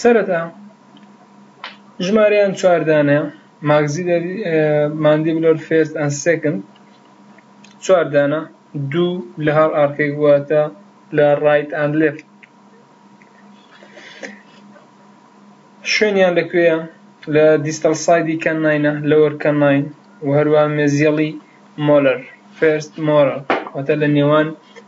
سەرەتا ژمارەیان چوار دانەیە ماکزیدەر ماندیبلۆر فێرست ئەن سێکند چوار دانە دوو لە هەر ئارکێک واتە لە ڕایت ئەند لێفت شوێنیان لەکوێیە لە دیستەڵ سایدی کەناینە لەوەر کەناین و هەروە مێزیەڵی مۆلەر فێرست مۆرە واتە لە نێوان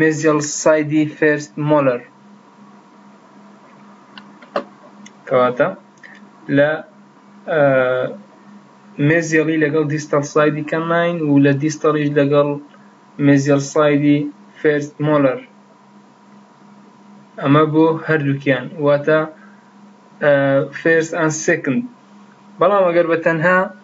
میزیڵسایدی فێرست مۆلەر کەواتە لە میزیڵی لەگەڵ دیستەڵسایدی کەماین و لە دیستەڵیش لەگەڵ میزیڵسایدی فێرست مۆلەر ئەمە بۆ هەردووکیان واتە فێرست ئەن سێکند بەڵام ئەگەر بە تەنها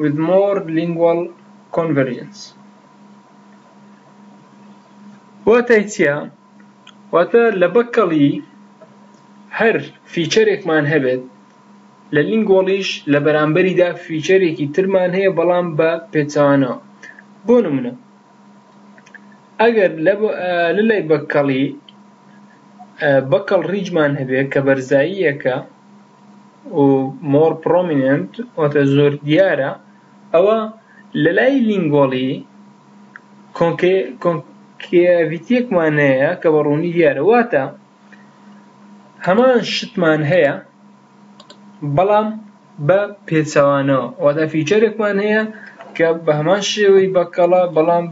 with more lingual convergence واتای چیە؟ واتە لە بەکەڵی هەر فیچەرێکمان هەبێت لە لینگوەڵیش لە بەرامبەریدا فیچەرێکی ترمان هەیە بەڵام بە پێچەوانەوە بۆ نمونە ئەگەر لە لای بەکەڵی بەکەڵ ڕیجمان هەبێت کە بەرزاییەکە و more prominent واتە زۆر دیارە ئەوا لە لای لینگۆالی کۆنکێڤیتیەکمان هەیە کە بە ڕوونی دیارە واتە هەمان شتمان هەیە بەڵام بە پێچەوانەوە واتە فیچەرێکمان هەیە کە بە هەمان شێوەی بەکەڵە بەڵام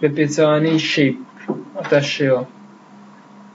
بە پێچەوانەی شەیپ واتە شێوە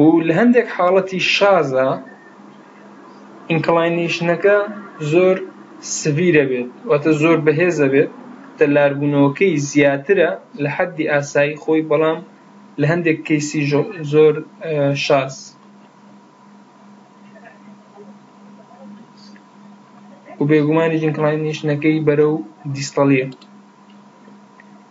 و لە هەندێک حاڵەتی شازا ئینکڵاینەیشنەکە زۆر سڤیرە بێت واتە زۆر بەهێزە بێت تەلاربوونەوەکەی زیاترە لە حەدی ئاسایی خۆی بەڵام لە هەندێک کەیسی زۆر شاز و بێگومانیش ئینکڵاینەیشنەکەی بەرەو دیستەڵیە.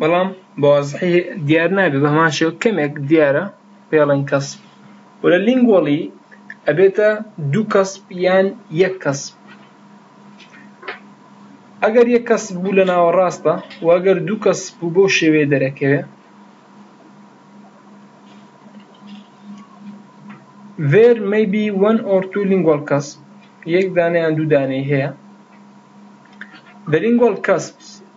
بەڵام بە وازحی دیار نابێ بە هەمان شێوە کەمێک دیارە پێڵێن کەسب و لە لینگوەڵی ئەبێتە دوو کەسب یان یەک کەسب ئەگەر یەک کەسب بوو لە ناوەڕاستە و ئەگەر دوو کەسب بوو بەو شێوەیە دەرەکەوێ There may be one or two lingual cusps یەک دانە یان دوو دانەی هەیە The lingual cusps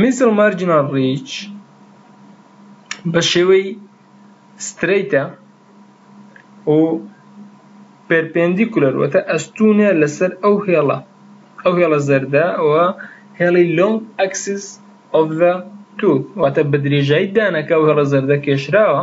میسل مارجیناڵ ڕیچ بە شێوەی سترەیتە و پێرپێندیکولەر واتە ئەستوونە لەسەر ئەو هێڵە زەردە و هێڵی لۆنگ ئەکسیس ئۆف زە تووث واتە بە درێژایی دانەکە ئەو هێڵە زەردە کێشراوە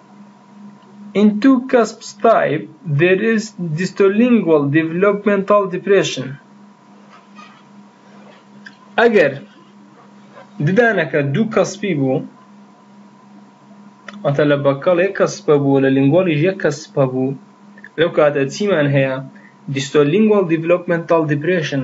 ئینتو کەسپ ستایپ دێر ئیس دیسلینگوال دیڤلۆپمێنتاڵ دیپرێشن ئەگەر ددانەکە دوو کەسپی بوو واتە لە بەککەڵ یەک کەسپ هەبوو و لە لینگوەڵیش یەک کەسپ هەبوو لەو کاتە چیمان هەیە دیسلینگوال دیڤلۆپمێنتاڵ دیپرێشن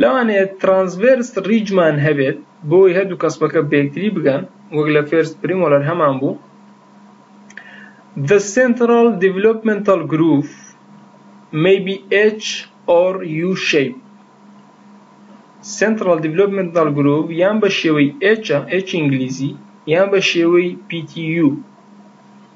لەوانەیە ترانسڤێرس ریجمان هەبێت بۆ ئەوەی هەردوو کەسپەکە بە یەکتری بگەن وەک لە فێرست پریمۆلەر هەمان بوو The central developmental groove may be edge or u-shape central developmental groove یان بە شێوەی ئێچ یان بە شێوەی پیتی یو